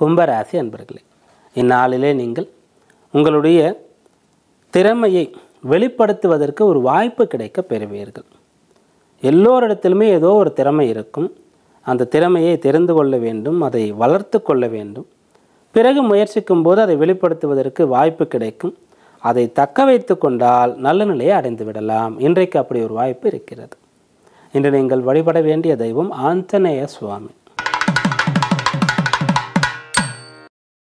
கும்பராசி அன்பர்களே இந்நாளிலே நீங்கள் உங்களுடைய திறமையை வெளிப்படுத்துவதற்கு ஒரு வாய்ப்பு கிடைக்க பெறுவீர்கள். எல்லோரிடத்திலுமே ஏதோ ஒரு திறமை இருக்கும். அந்த திறமையை தெரிந்து கொள்ள வேண்டும் அதை வளர்த்து கொள்ள வேண்டும். பிறகு முயற்சிக்கும் போது அதை வெளிப்படுத்துவதற்கு வாய்ப்பு கிடைக்கும். அதை தக்க வைத்து கொண்டால் நல்ல நிலையை அடைந்து விடலாம். இன்றைக்கு அப்படி ஒரு வாய்ப்பு இருக்கிறது. இன்று நீங்கள் வழிபட வேண்டிய தெய்வம் ஆஞ்சநேய சுவாமி.